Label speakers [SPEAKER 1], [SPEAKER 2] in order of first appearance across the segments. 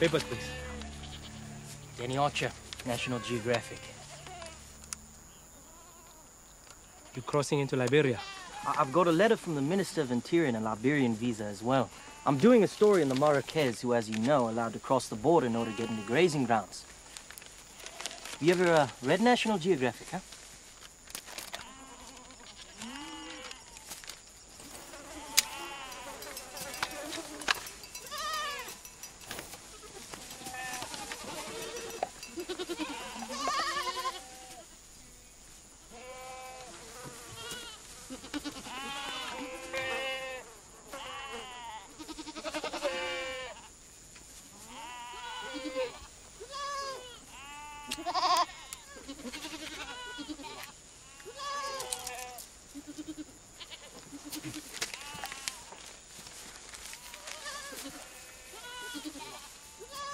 [SPEAKER 1] Papers, please.
[SPEAKER 2] Danny Archer, National Geographic.
[SPEAKER 1] You're crossing into Liberia.
[SPEAKER 2] I- I've got a letter from the Minister of Interior and a Liberian visa as well. I'm doing a story on the Marrakez, who, as you know, allowed to cross the border in order to get into grazing grounds. You ever uh, read National Geographic, huh?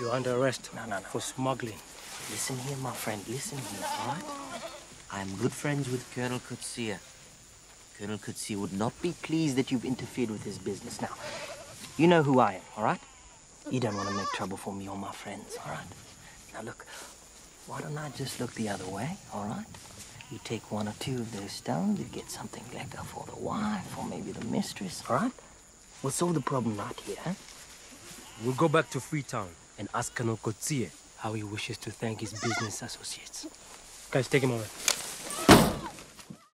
[SPEAKER 1] You're under arrest
[SPEAKER 2] No, no, no.
[SPEAKER 1] for smuggling.
[SPEAKER 2] Listen here, my friend. Listen here, all right?
[SPEAKER 3] I am good friends with Colonel Coetzee. Colonel Coetzee would not be pleased that you've interfered with his business.
[SPEAKER 2] Now, you know who I am, all right? You don't want to make trouble for me or my friends, all right? Now, look, why don't I just look the other way, all right? You take one or two of those stones, you get something lekker for the wife or maybe the mistress, all right? We'll solve the problem right here, huh?
[SPEAKER 1] We'll go back to Freetown and ask Colonel Coetzee how he wishes to thank his business associates. Guys, take him away.